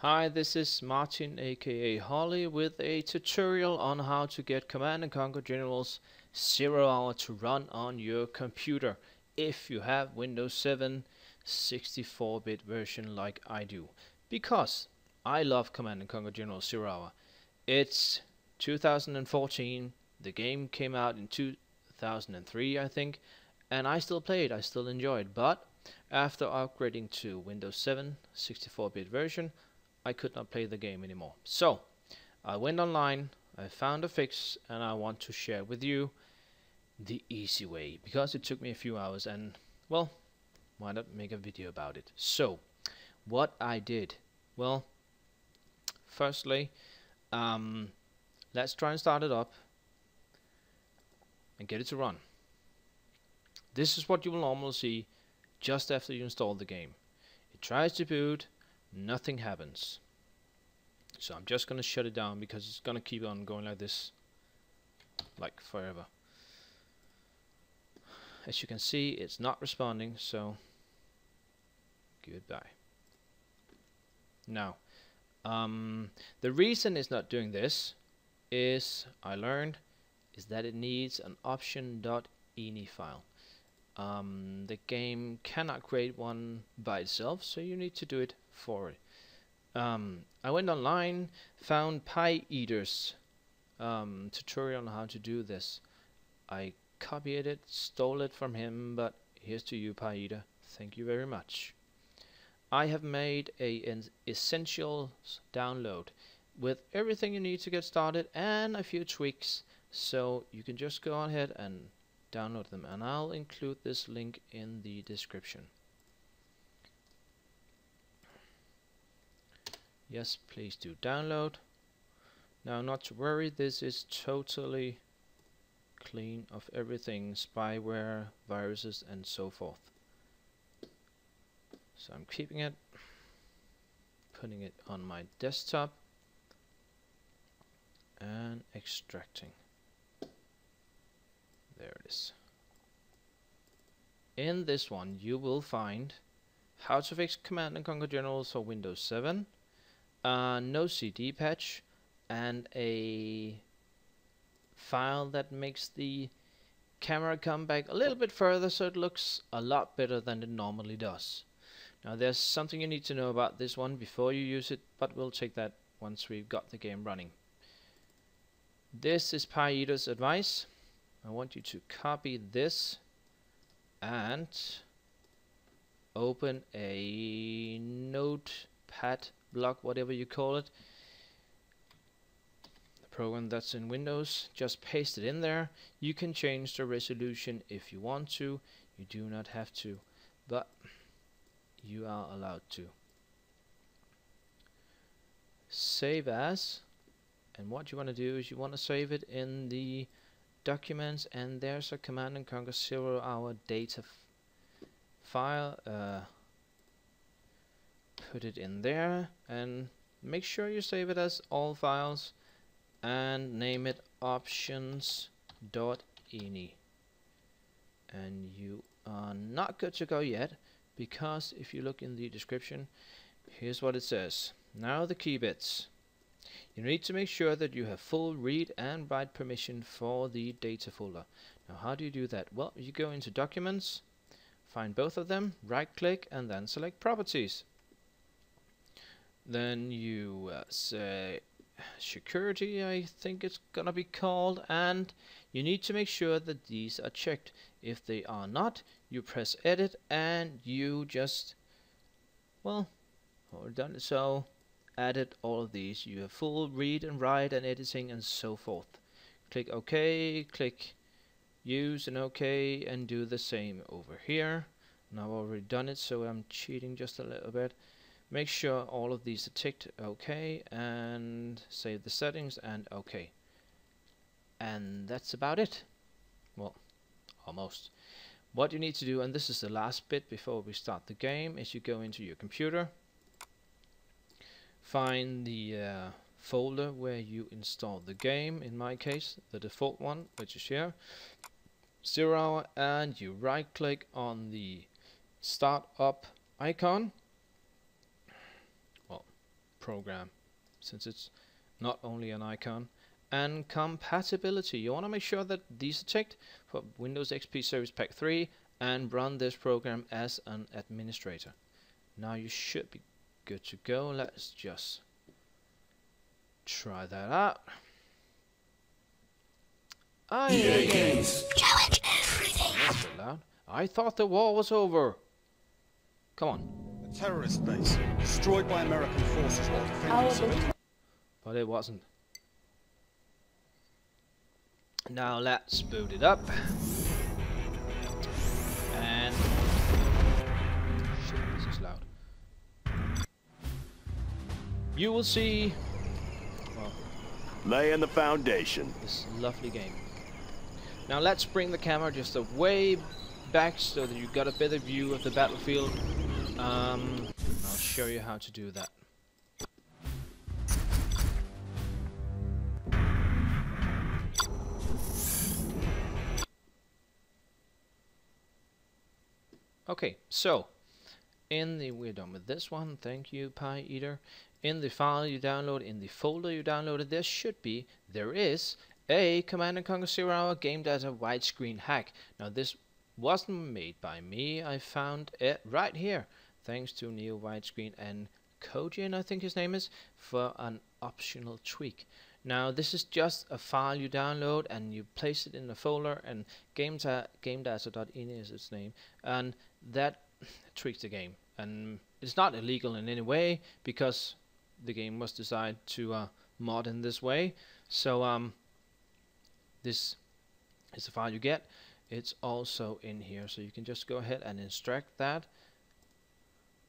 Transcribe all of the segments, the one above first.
Hi, this is Martin aka Holly with a tutorial on how to get Command & Conquer Generals Zero Hour to run on your computer if you have Windows 7 64-bit version like I do. Because I love Command & Conquer Generals Zero Hour. It's 2014, the game came out in 2003 I think, and I still play it, I still enjoy it, but after upgrading to Windows 7 64-bit version, I could not play the game anymore. So I went online, I found a fix, and I want to share with you the easy way because it took me a few hours and well, why not make a video about it? So what I did, well, firstly, um, let's try and start it up and get it to run. This is what you will normally see just after you install the game. It tries to boot, nothing happens. So I'm just gonna shut it down because it's gonna keep on going like this like forever. As you can see it's not responding so goodbye. Now um, the reason it's not doing this is I learned is that it needs an option.ini file. Um, the game cannot create one by itself so you need to do it for it. Um, I went online, found PyEater's um, tutorial on how to do this. I copied it, stole it from him, but here's to you, Pie PyEater. Thank you very much. I have made a an essentials download with everything you need to get started and a few tweaks so you can just go ahead and download them and I'll include this link in the description. Yes, please do download. Now not to worry, this is totally clean of everything, spyware, viruses and so forth. So I'm keeping it, putting it on my desktop and extracting. There it is. In this one you will find how to fix Command and Conquer Generals for Windows 7, uh, no CD patch, and a file that makes the camera come back a little bit further so it looks a lot better than it normally does. Now there's something you need to know about this one before you use it, but we'll take that once we've got the game running. This is PyEater's advice. I want you to copy this and open a notepad block, whatever you call it. The program that's in Windows, just paste it in there. You can change the resolution if you want to. You do not have to, but you are allowed to. Save as, and what you want to do is you want to save it in the documents and there's a command and conquer zero hour data file uh, put it in there and make sure you save it as all files and name it options.ini and you are not good to go yet because if you look in the description here's what it says now the key bits you need to make sure that you have full read and write permission for the data folder. Now how do you do that? Well, you go into Documents, find both of them, right click and then select Properties. Then you uh, say Security, I think it's gonna be called, and you need to make sure that these are checked. If they are not, you press Edit and you just, well, hold done it so added all of these. You have full read and write and editing and so forth. Click OK, click use and OK and do the same over here. Now I've already done it so I'm cheating just a little bit. Make sure all of these are ticked OK and save the settings and OK. And that's about it. Well, almost. What you need to do, and this is the last bit before we start the game, is you go into your computer find the uh, folder where you installed the game in my case the default one which is here zero hour and you right click on the start up icon program since it's not only an icon and compatibility you want to make sure that these are checked for Windows XP Service Pack 3 and run this program as an administrator now you should be good to go let's just try that out I. Challenge everything. That's a bit loud. I thought the war was over. Come on. A terrorist base destroyed by American forces while defending civilians. But it wasn't. Now let's boot it up. And shit, this is loud. You will see well, Laying the foundation. this lovely game. Now let's bring the camera just a way back so that you got a better view of the battlefield. Um, I'll show you how to do that. Okay, so in the we're done with this one. Thank you, Pie Eater. In the file you download, in the folder you downloaded, there should be, there is a Command and Conquer Zero Hour game data widescreen hack. Now this wasn't made by me. I found it right here, thanks to Neo Widescreen and Kojin, I think his name is, for an optional tweak. Now this is just a file you download and you place it in a folder and game gamedata.ini is its name and that tweaks the game. And it's not illegal in any way because the game was designed to uh, mod in this way. So um, this is the file you get. It's also in here so you can just go ahead and extract that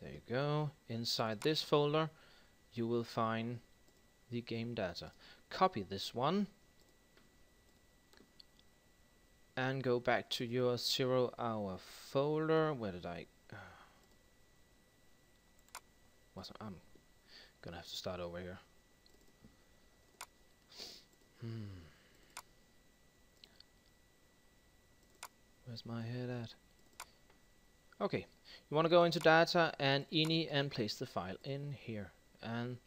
there you go. Inside this folder you will find the game data. Copy this one and go back to your zero hour folder. Where did I I'm gonna have to start over here. Hmm. Where's my head at okay you want to go into data and ini and place the file in here. And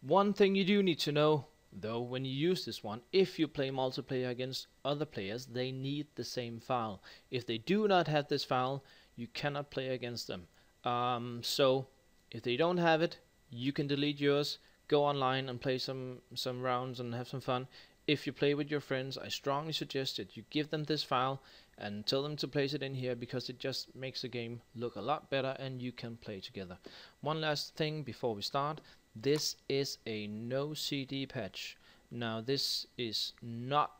one thing you do need to know though when you use this one if you play multiplayer against other players they need the same file. If they do not have this file you cannot play against them. Um, so if they don't have it you can delete yours go online and play some some rounds and have some fun if you play with your friends I strongly suggest that you give them this file and tell them to place it in here because it just makes the game look a lot better and you can play together one last thing before we start this is a no CD patch. Now this is not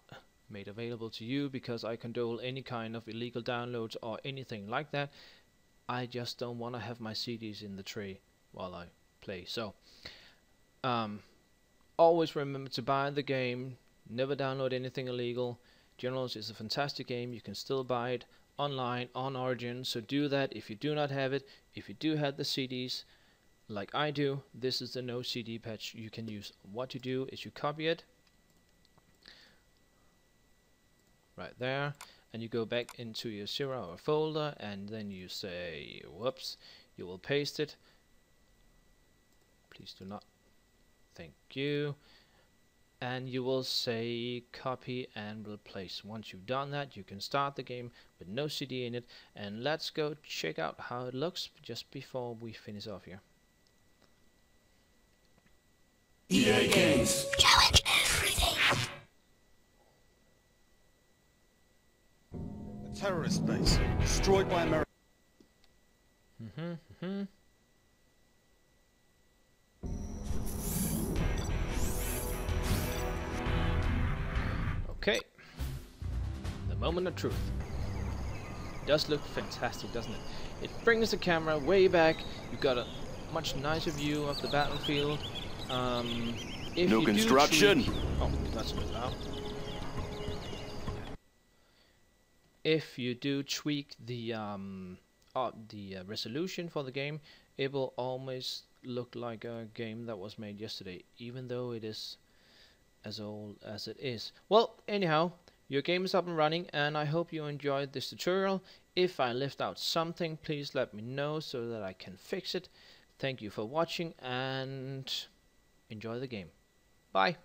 made available to you because I condole any kind of illegal downloads or anything like that. I just don't want to have my CDs in the tray while I play. So um, always remember to buy the game. Never download anything illegal. Generals is a fantastic game. You can still buy it online on Origin. So do that if you do not have it. If you do have the CDs, like I do, this is the no CD patch you can use. What you do is you copy it right there and you go back into your hour folder and then you say whoops you will paste it please do not thank you and you will say copy and replace once you've done that you can start the game with no CD in it and let's go check out how it looks just before we finish off here EA Games. Challenge everything. A terrorist base destroyed by American. Mhm, mhm. Okay. The moment of truth. It does look fantastic, doesn't it? It brings the camera way back. You've got a much nicer view of the battlefield. Um, if New you do construction. tweak- oh, that's a bit loud. If you do tweak the um, uh, the uh, resolution for the game, it will almost look like a game that was made yesterday, even though it is as old as it is. Well, anyhow, your game is up and running, and I hope you enjoyed this tutorial. If I left out something, please let me know so that I can fix it. Thank you for watching and enjoy the game. Bye.